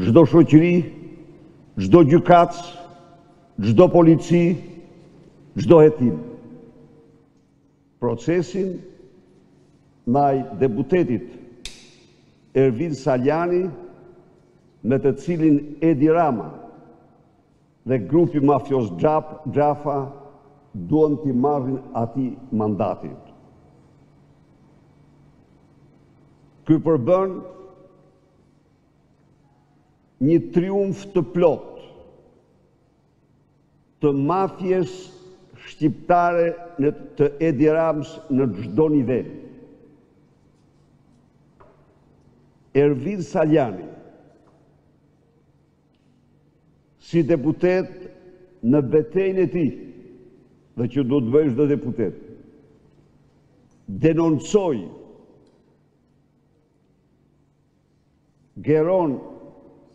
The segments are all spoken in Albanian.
çdo shoqëri, çdo gjykatës, çdo polici, çdo hetim. Procesin ndaj deputetit Ervin Salianji me të cilin Edi Rama Dhe grupi mafioz Xhap, Xhafa duan t'i marrin atij mandatin. Ky përbën një triumf të plotë të mafies shqiptare të Edi Ramës në çdo nivel. Ervin Salianji si deputet në betejën e tij dhe që duhet të bëjë çdo deputet, denoncoi Geron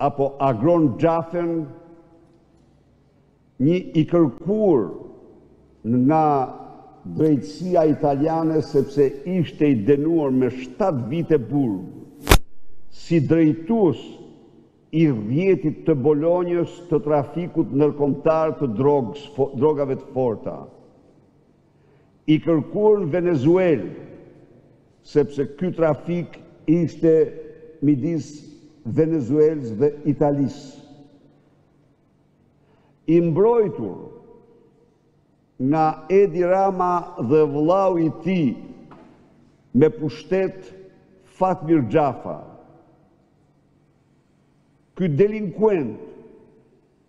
apo Agron Xhafën një i kërkuar nga drejtësia italiane sepse ishte i dënuar me 7 vite burg si drejtues i rrjetit të Bolonjës të trafikut ndërkombëtar të drogës, drogave të forta, i kërkuar në Venezuelë, sepse ky trafik ishte midis Venezuelës dhe Italisë. I mbrojtur nga Edi Rama dhe vëllau i tij me pushtet Fatmir Xhafa. Ky delinkuent,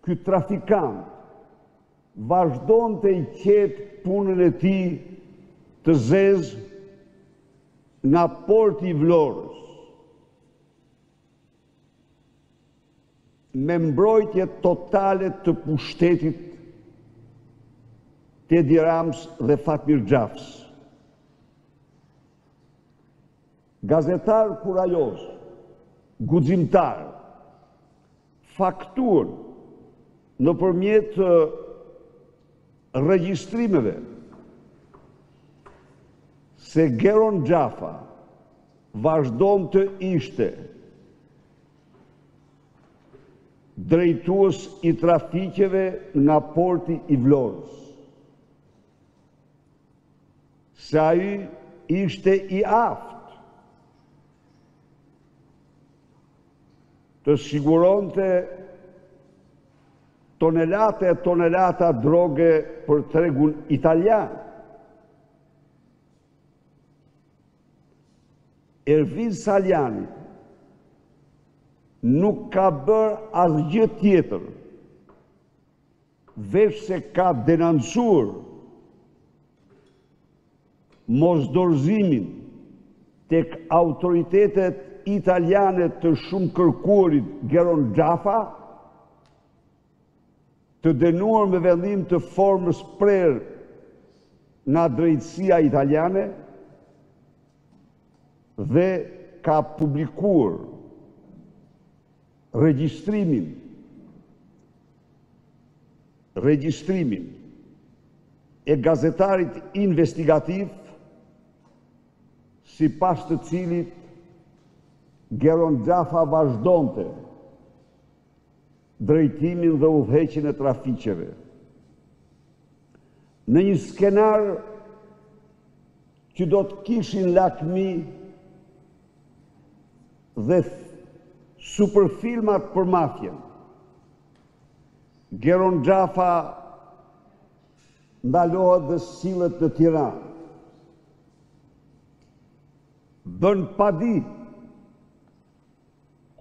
ky trafikant, vazhdonte i qetë punën e tij të zezë nga porti i Vlorës, me mbrojtje totale të pushtetit të Edi Ramës dhe Fatmir Xhafës. Gazetarë kurajozë, guximtarë, faktuan nëpërmjet regjistrimeve se Geron Xhafa vazhdonte ishte drejtues i trafikeve nga porti i Vlorës. Se ai ishte i aftë të siguronte tonelata e tonelata droge për tregun italian. Ervin Salianji nuk ka bërë asgjë tjetër veçse ka denoncuar mosdorëzimin tek autoritetet italiane të shumëkërkuarit Agron Xhafaj, të denuar me vendim të formës prerë nga drejtësia italiane dhe ka publikuar regjistrimin, regjistrimin e gazetarit investigativ sipas të cilit Agron Xhafaj vazhdonte drejtimin dhe udhëheqjen e trafiqeve. Në një skenar që do të kishin lakmi Dhe superfilmat për mafien. Agron Xhafaj ndalohet dhe sillet në Tiranë. Bën padi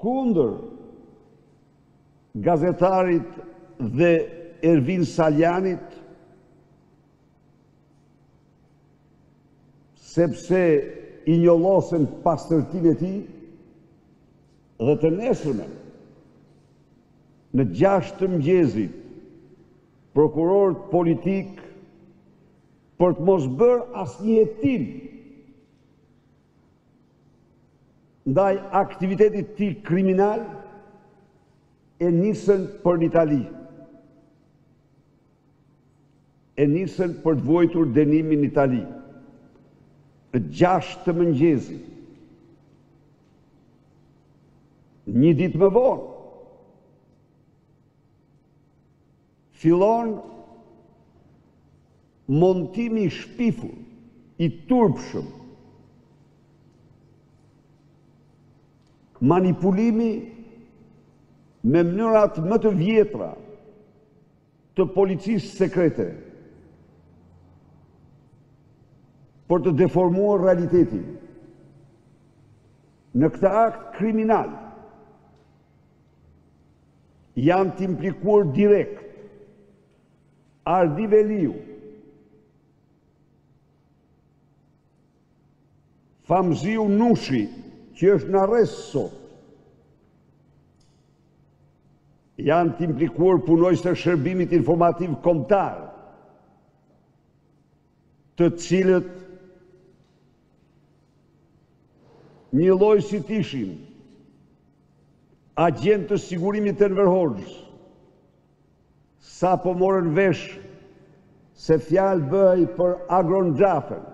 kundër gazetarit dhe Ervin Salianjit sepse i njollosen pastërtinë e tij dhe të nesërmen, në gjashtë të mëngjesit, prokurorët politikë për të mos bërë asnjë hetim ndaj aktivitetit të tij kriminal e nisën për Itali. e nisën për të vuajtur dënimin në Itali. Në gjashtë të mëngjesit, një ditë më vonë, fillon montimi i shpifur, i turpshëm, manipulimi me mënyrat më të vjetra, të policisë sekrete për të deformuar realitetin. Në këtë akt kriminal janë të implikuar direkt Ardi Veliu, Fatmir Xhafaj, që është në arrest sot. Janë të implikuar punonjës të shërbimit informativ kombëtar, të cilët njëlloj si të ishin agjentë të sigurimit të Enver Hoxhës, Sapo morën vesh se fjala bëhej për Agron Xhafën,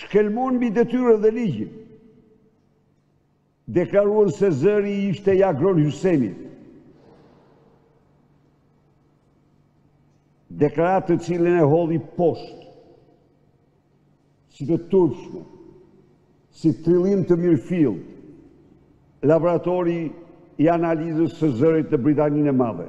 shkelmuan mbi detyrën dhe ligjin. Deklaruan se zëri ishte i Agron Hysenit. Deklaratë të cilën e hodhi poshtë. si të turpshme, si trillim të mirëfilltë, laboratori i analizës së zërit në Britaninë e Madhe,